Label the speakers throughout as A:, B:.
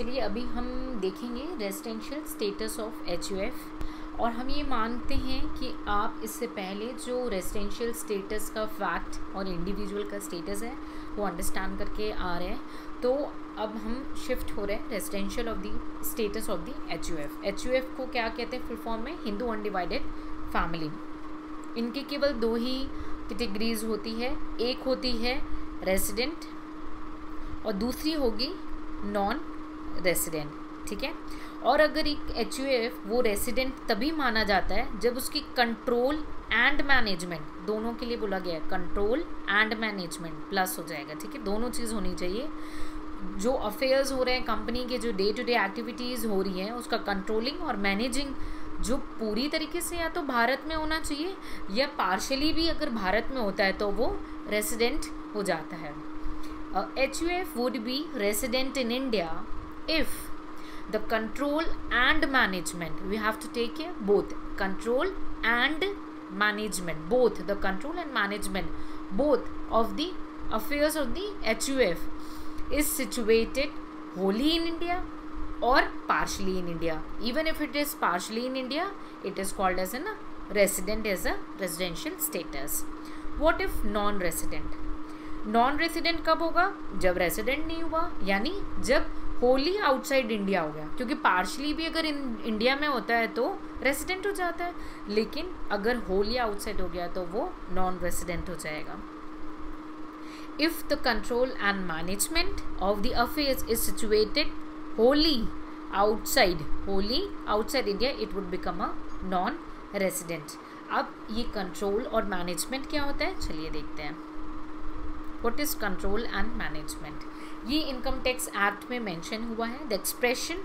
A: चलिए, अभी हम देखेंगे रेजिडेंशियल स्टेटस ऑफ़ एच और हम ये मानते हैं कि आप इससे पहले जो रेजिडेंशियल स्टेटस का फैक्ट और इंडिविजुअल का स्टेटस है, वो अंडरस्टैंड करके आ रहे हैं। तो अब हम शिफ्ट हो रहे हैं residential of the status of the H U F को क्या कहते हैं? फुल फॉर्म में हिंदू अनडिवाइडेड फैमिली इनके केवल दो ही कैटेगरीज होती है। एक होती है रेसिडेंट और दूसरी होगी नॉन रेसिडेंट ठीक है? और अगर एक HUF वो रेसिडेंट तभी माना जाता है जब उसकी कंट्रोल एंड मैनेजमेंट दोनों के लिए बोला गया है कंट्रोल एंड मैनेजमेंट प्लस हो जाएगा, ठीक है? दोनों चीज़ होनी चाहिए। जो अफेयर्स हो रहे हैं कंपनी के जो डे टू डे एक्टिविटीज़ हो रही हैं, उसका कंट्रोलिंग और मैनेजिंग जो पूरी तरीके से या तो भारत में होना चाहिए या पार्शली भी अगर भारत में होता है तो वो रेसिडेंट हो जाता है। H U F would be resident in India If the control and management we have to take care both control and management both the control and management both of the affairs of the HUF is situated wholly in India or partially in India. Even if it is partially in India, it is called as a resident as a residential status. What if non-resident? Non resident कब होगा जब resident नहीं हुआ यानी जब wholly outside India हो गया। क्योंकि पार्शली भी अगर इन इंडिया में होता है तो रेसिडेंट हो जाता है। लेकिन अगर होली आउटसाइड हो गया तो वो नॉन रेसिडेंट हो जाएगा। If the control and management of the affairs is situated wholly outside wholly outside India it would become a non resident अब ये कंट्रोल और मैनेजमेंट क्या होता है? चलिए देखते हैं। What is control and management ये इनकम टैक्स एक्ट में मेंशन हुआ है। The expression,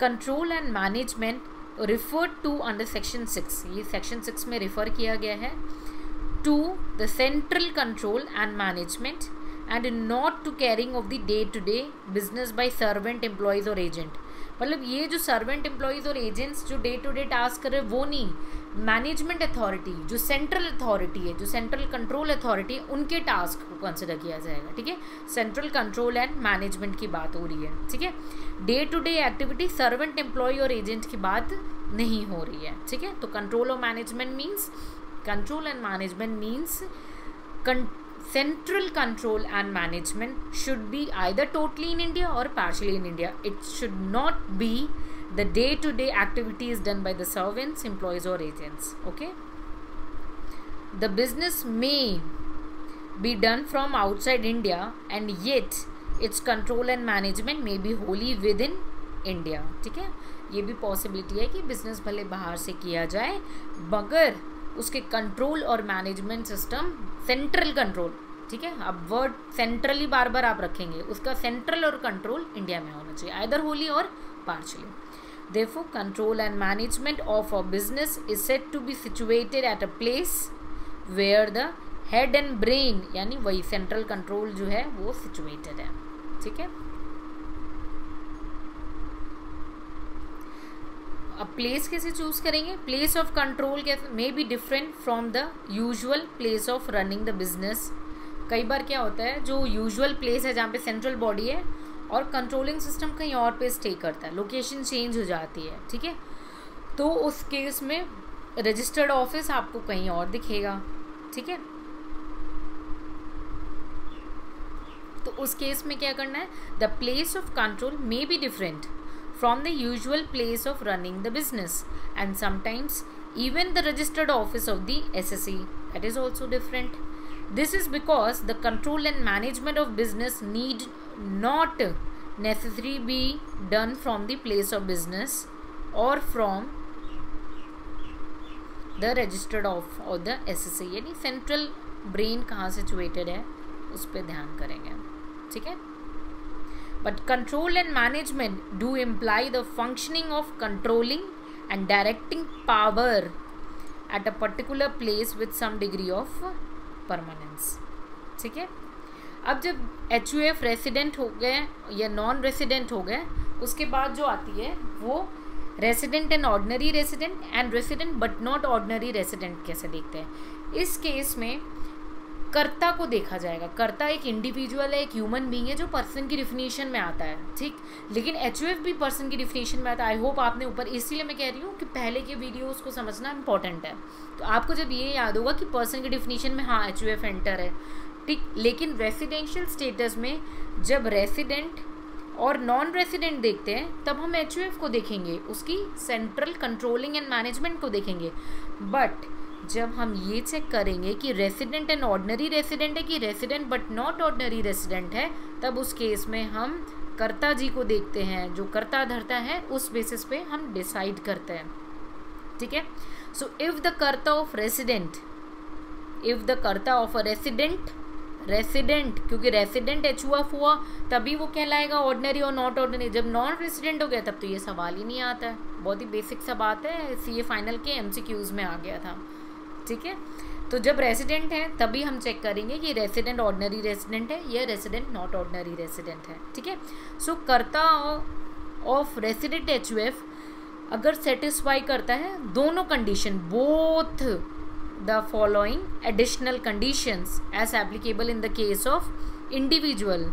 A: control and management refer to under section six. ये सेक्शन सिक्स में रिफर किया गया है। To, the central control and management and not to carrying of the day to day business by servant employees और agent. मतलब ये जो servant employees और एजेंट्स जो डे टू डे टास्क कर रहे वो नहीं। मैनेजमेंट अथॉरिटी जो सेंट्रल अथॉरिटी है, जो सेंट्रल कंट्रोल अथॉरिटी उनके टास्क को कंसिडर किया जाएगा, ठीक है? सेंट्रल कंट्रोल एंड मैनेजमेंट की बात हो रही है, ठीक है? Day to day activity servant employee और एजेंट की बात नहीं हो रही है, ठीक है? तो कंट्रोल और management means control and management means central control and management should be either totally in India or partially in India. It should not be the day to day activities done by the servants, employees, or agents. Okay. The business may be done from outside India and yet its control and management may be wholly within India ठीक है ये भी possibility है कि business भले बाहर से किया जाए मगर उसके कंट्रोल और मैनेजमेंट सिस्टम सेंट्रल कंट्रोल ठीक है? अब वर्ड सेंट्रली बार बार आप रखेंगे, उसका सेंट्रल और कंट्रोल इंडिया में होना चाहिए आइदर होली और पार्शली देखो control and management of a business is said to be situated at a place where the head and brain यानी वही सेंट्रल कंट्रोल जो है, वो सिचुएटेड है, ठीक है? अब प्लेस कैसे चूज़ करेंगे? Place of control may be different from the usual place of running the business कई बार क्या होता है, जो यूजुअल प्लेस है जहाँ पे सेंट्रल बॉडी है और कंट्रोलिंग सिस्टम कहीं और पे स्टे करता है लोकेशन चेंज हो जाती है, ठीक है? तो उस केस में रजिस्टर्ड ऑफ़िस आपको कहीं और दिखेगा, ठीक है? तो उस केस में क्या करना है the place of control may be different from the usual place of running the business and sometimes even the registered office of the SSE that is also different this is because the control and management of business need not necessarily be done from the place of business or from the registered of or the SSA यानी central brain कहाँ situated है उस पर ध्यान करेंगे ठीक है but control and management do imply the functioning of controlling and directing power at a particular place with some degree of permanence ठीक है अब जब एच यू एफ़ रेसिडेंट हो गए या नॉन रेसिडेंट हो गए उसके बाद जो आती है वो resident and ordinary resident and resident but not ordinary resident कैसे देखते हैं इस केस में कर्ता को देखा जाएगा। कर्ता एक इंडिविजुअल है, एक ह्यूमन बींग है, जो पर्सन की डिफिनेशन में आता है, ठीक? लेकिन एचयूएफ भी पर्सन की डिफिनेशन में आता है। आई होप आपने ऊपर, इसीलिए मैं कह रही हूँ कि पहले के वीडियोस को समझना इंपॉर्टेंट है। तो आपको जब ये याद होगा कि पर्सन की डिफिनेशन में हाँ एच एंटर है, ठीक? लेकिन रेसिडेंशियल स्टेटस में जब रेसिडेंट और नॉन रेसिडेंट देखते हैं, तब हम एचयूएफ को देखेंगे, उसकी सेंट्रल कंट्रोलिंग एंड मैनेजमेंट को देखेंगे। बट जब हम ये चेक करेंगे कि रेसिडेंट एंड ऑर्डनरी रेसिडेंट है कि resident but not ordinary resident है, तब उस केस में हम कर्ता जी को देखते हैं, जो कर्ता धरता है, उस बेसिस पे हम डिसाइड करते हैं। ठीक है? So if the karta of resident if the karta of a resident resident क्योंकि रेसिडेंट एच हुआ तभी वो कहलाएगा ऑर्डनरी और नॉट ऑर्डनरी जब नॉन रेसिडेंट हो गया, तब तो ये सवाल ही नहीं आता। है बहुत ही बेसिक सा बात है। सी ए फाइनल के एम में आ गया था। ठीक है? तो जब रेसिडेंट है, तभी हम चेक करेंगे कि रेसिडेंट ऑर्डनरी रेसिडेंट है या रेसिडेंट नॉट ऑर्डनरी रेसिडेंट है, ठीक है? So karta of resident HUF अगर सेटिस्फाई करता है, दोनों condition both the following additional conditions as applicable in the case of individual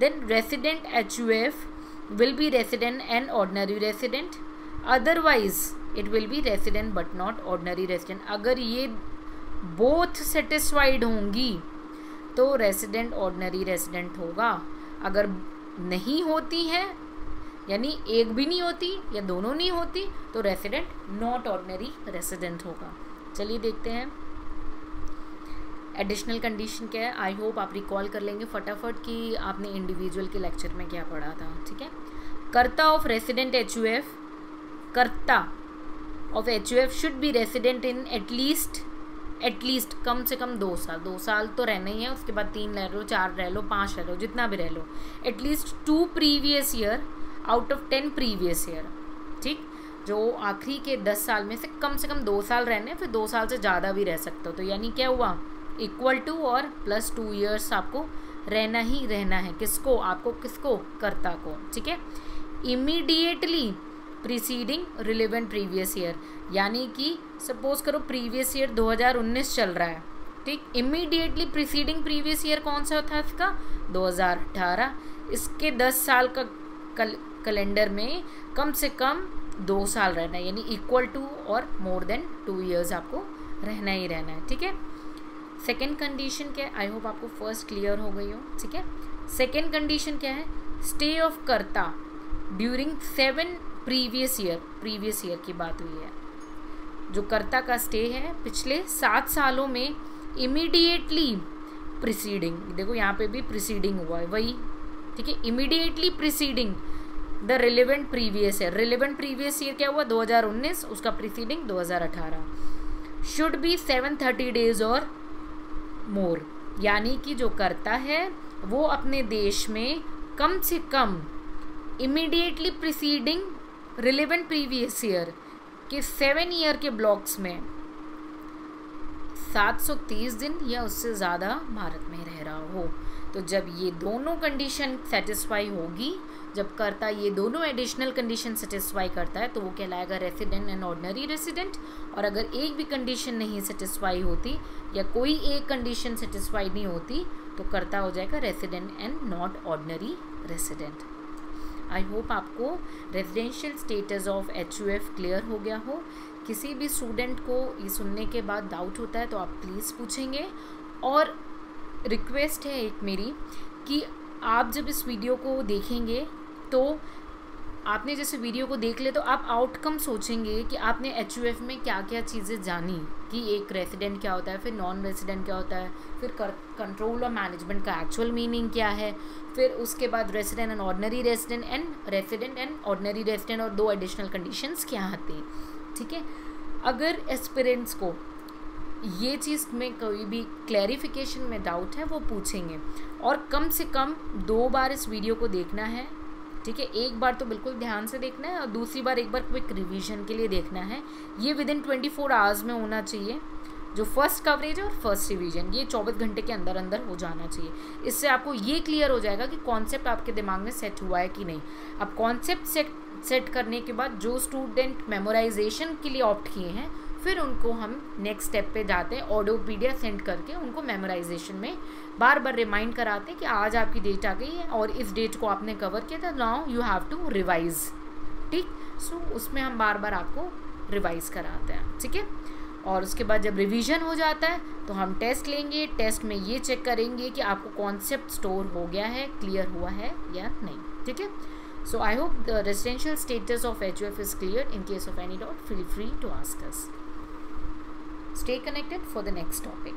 A: then resident HUF will be resident and ordinary resident otherwise it will be resident but not ordinary resident अगर ये both satisfied होंगी तो resident ordinary resident होगा। अगर नहीं होती हैं, यानी एक भी नहीं होती या दोनों नहीं होती तो रेसिडेंट नॉट ऑर्डनरी रेसिडेंट होगा। चलिए देखते हैं। एडिशनल कंडीशन क्या है? आई होप आप रिकॉल कर लेंगे फटाफट कि आपने इंडिविजुअल के लेक्चर में क्या पढ़ा था, ठीक है? Karta of resident H karta of H U F should be resident in at least at least कम से कम दो साल। दो साल तो रहना ही है, उसके बाद तीन रह लो, चार रह लो, पाँच रह लो, जितना भी रह लो। At least two previous year out of ten previous year ठीक? जो आखिरी के दस साल में से कम से कम दो साल रहने फिर दो साल से ज़्यादा भी रह सकते हो। तो यानी क्या हुआ? इक्वल टू और प्लस टू ईयर्स आपको रहना ही रहना है। किसको? आपको किसको? कर्ता को, ठीक है? Immediately preceding relevant previous year यानी कि सपोज़ करो प्रीवियस ईयर 2019 चल रहा है ठीक? इमीडिएटली प्रीसीडिंग प्रीवियस ईयर कौन सा था इसका? 2018 इसके 10 साल का कल, कैलेंडर में कम से कम दो साल रहना है यानी इक्वल टू और मोर देन टू ईयर्स आपको रहना ही रहना है ठीक है? सेकेंड कंडीशन क्या है? आई होप आपको फ़र्स्ट क्लियर हो गई हो ठीक है? सेकेंड कंडीशन क्या है? स्टे ऑफ़ करता। During seven previous year previous year की बात हुई है। जो कर्ता का स्टे है, पिछले सात सालों में इमीडिएटली प्रिसीडिंग देखो यहाँ पे भी प्रिसीडिंग हुआ है, वही, ठीक है immediately preceding the relevant previous year relevant previous year क्या हुआ? 2019 उसका प्रिसीडिंग 2018 शुड बी 730 डेज़ और मोर यानी कि जो करता है, वो अपने देश में कम से कम immediately preceding relevant previous year के सेवन ईयर के ब्लॉक्स में 730 दिन या उससे ज़्यादा भारत में रह रहा हो। तो जब ये दोनों कंडीशन सेटिस्फाई होगी, जब करता ये दोनों एडिशनल कंडीशन सेटिस्फाई करता है तो वो कहलाएगा रेसिडेंट एंड ऑर्डनरी रेसिडेंट और अगर एक भी कंडीशन नहीं सेटिस्फाई होती या कोई एक कंडीशन सेटिस्फाई नहीं होती तो करता हो जाएगा resident and not ordinary resident I hope आपको residential status of H clear हो गया हो। किसी भी स्टूडेंट को ये सुनने के बाद डाउट होता है तो आप प्लीज़ पूछेंगे। और रिक्वेस्ट है एक मेरी कि आप जब इस वीडियो को देखेंगे तो आपने जैसे वीडियो को देख ले तो आप आउटकम सोचेंगे कि आपने HUF में क्या क्या चीज़ें जानी, कि एक रेसिडेंट क्या होता है, फिर नॉन रेसिडेंट क्या होता है, फिर कंट्रोल और मैनेजमेंट का एक्चुअल मीनिंग क्या है, फिर उसके बाद resident and ordinary resident and resident and ordinary resident और दो एडिशनल कंडीशंस क्या आती हैं, ठीक है? अगर एस्पिरेंट्स को ये चीज़ में कोई भी क्लैरिफिकेशन में डाउट है, वो पूछेंगे। और कम से कम दो बार इस वीडियो को देखना है ठीक है, एक बार तो बिल्कुल ध्यान से देखना है और दूसरी बार एक बार क्विक रिवीजन के लिए देखना है। ये within twenty four hours में होना चाहिए। जो फ़र्स्ट कवरेज है और फ़र्स्ट रिवीजन ये चौबीस घंटे के अंदर अंदर हो जाना चाहिए। इससे आपको ये क्लियर हो जाएगा कि कॉन्सेप्ट आपके दिमाग में सेट हुआ है कि नहीं। अब कॉन्सेप्ट सेट सेट करने के बाद जो स्टूडेंट मेमोराइजेशन के लिए ऑप्ट किए हैं फिर उनको हम नेक्स्ट स्टेप पे जाते हैं ऑडियो पीडिया सेंड करके उनको मेमोराइजेशन में बार बार रिमाइंड कराते हैं कि आज आपकी डेट आ गई है और इस डेट को आपने कवर किया था now you have to revise ठीक? सो उसमें हम बार बार आपको रिवाइज कराते हैं, ठीक है? और उसके बाद जब रिवीजन हो जाता है तो हम टेस्ट लेंगे टेस्ट में ये चेक करेंगे कि आपको कॉन्सेप्ट स्टोर हो गया है क्लियर हुआ है या नहीं, ठीक है? I hope the residential status of huf is clear in case of any doubt, feel free to ask us. Stay connected for the next topic